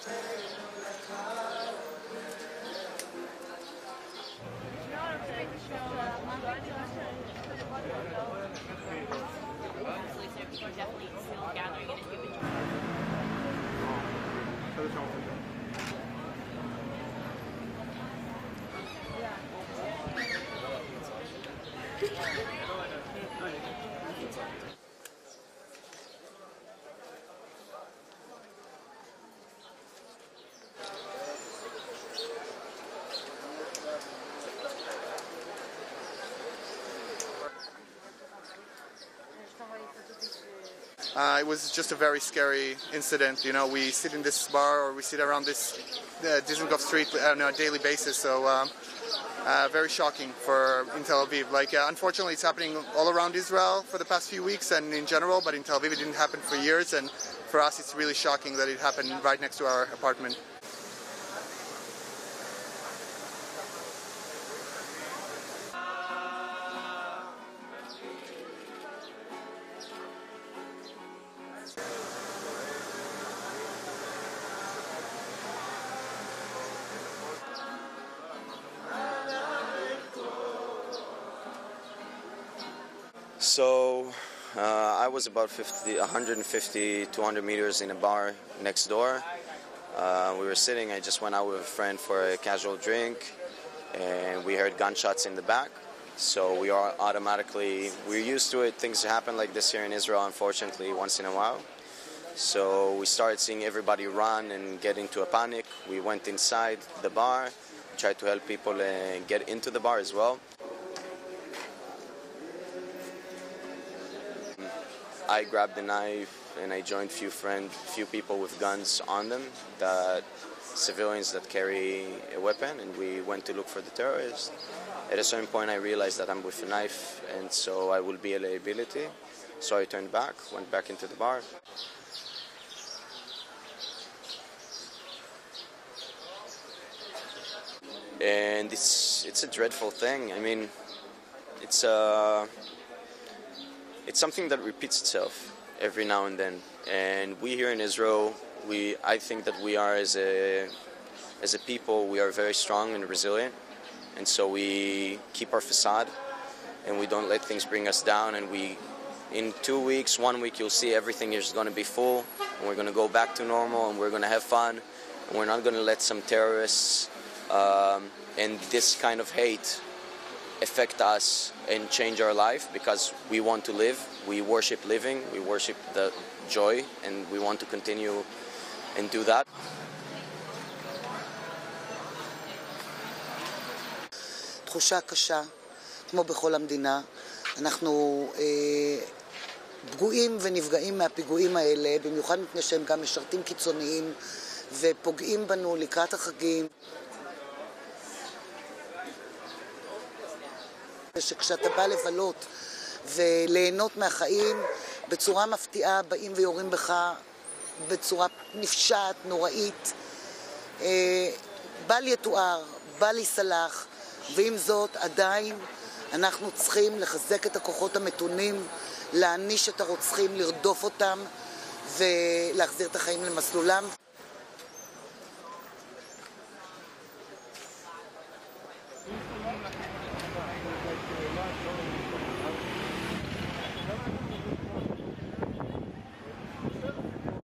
Obviously, so people are definitely still gathering and individual. Uh, it was just a very scary incident. You know, we sit in this bar or we sit around this uh, Dizengoff Street on a daily basis. So um, uh, very shocking for in Tel Aviv. Like, uh, unfortunately, it's happening all around Israel for the past few weeks and in general. But in Tel Aviv, it didn't happen for years. And for us, it's really shocking that it happened right next to our apartment. So uh, I was about 50, 150, 200 meters in a bar next door. Uh, we were sitting. I just went out with a friend for a casual drink, and we heard gunshots in the back. So we are automatically we're used to it. Things happen like this here in Israel, unfortunately, once in a while. So we started seeing everybody run and get into a panic. We went inside the bar, tried to help people uh, get into the bar as well. I grabbed the knife and I joined few friend, few people with guns on them, that civilians that carry a weapon, and we went to look for the terrorists. At a certain point, I realized that I'm with a knife, and so I will be a liability. So I turned back, went back into the bar. And it's it's a dreadful thing. I mean, it's a it's something that repeats itself every now and then. And we here in Israel, we I think that we are as a as a people, we are very strong and resilient, and so we keep our facade, and we don't let things bring us down. And we, in two weeks, one week, you'll see everything is going to be full, and we're going to go back to normal, and we're going to have fun, and we're not going to let some terrorists um, and this kind of hate affect us and change our life because we want to live. We worship living. We worship the joy, and we want to continue and do that. תחושה קשה, כמו בכל המדינה. אנחנו אה, פגועים ונפגעים מהפיגועים האלה, במיוחד מפני שהם גם משרתים קיצוניים ופוגעים בנו לקראת החגים. שכשאתה בא לבלות וליהנות מהחיים, בצורה מפתיעה באים ויורים בך בצורה נפשעת, נוראית. אה, בל יתואר, בל ייסלח, ועם זאת עדיין אנחנו צריכים לחזק את הכוחות המתונים, להעניש את הרוצחים, לרדוף אותם ולהחזיר את החיים למסלולם.